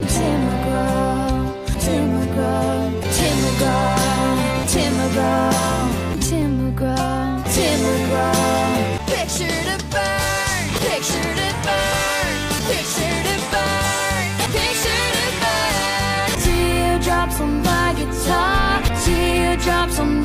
Tim McGraw, Tim McGraw, Tim McGraw, Tim McGraw, Tim McGraw, Tim McGraw. Picture to burn, picture to burn, picture to burn, picture to burn. Teardrops on my guitar, teardrops on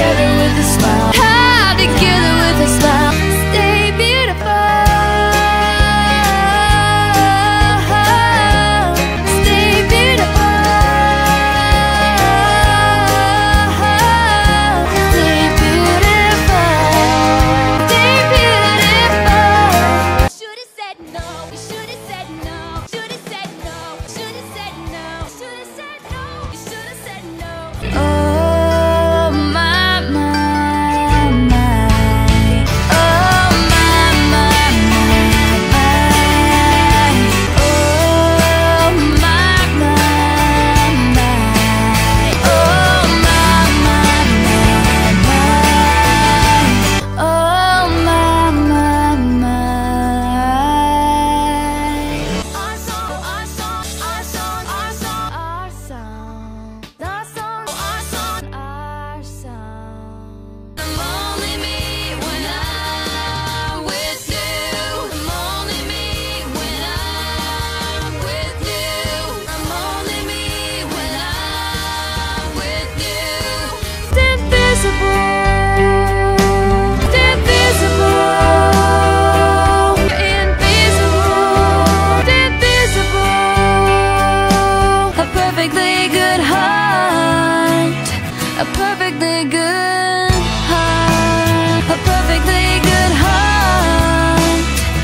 together with a smile. Tied together with a smile. Stay beautiful. Stay beautiful. Stay beautiful. Stay beautiful. Should've said no. Should've said no. Should've said no. Should've said no. Should've said no. Should've said no.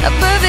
A perfectly